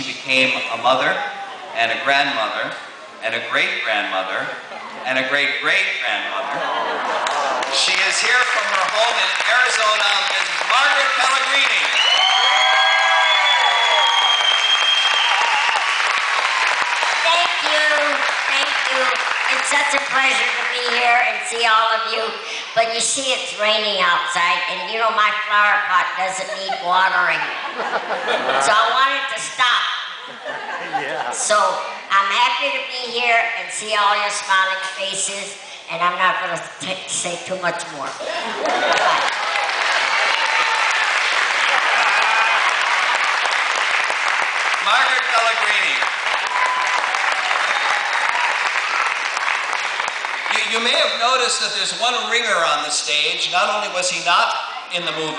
she became a mother and a grandmother and a great grandmother and a great great grandmother. She is here from her home in Arizona, Ms. Margaret Pellegrini. Thank you. Thank you. It's such a pleasure to be here and see all of you. But you see, it's raining outside, and you know my flower pot doesn't need watering. so I wanted. So I'm happy to be here and see all your smiling faces, and I'm not going to say too much more. Bye. Margaret Pellegrini. You, you may have noticed that there's one ringer on the stage. Not only was he not in the movie,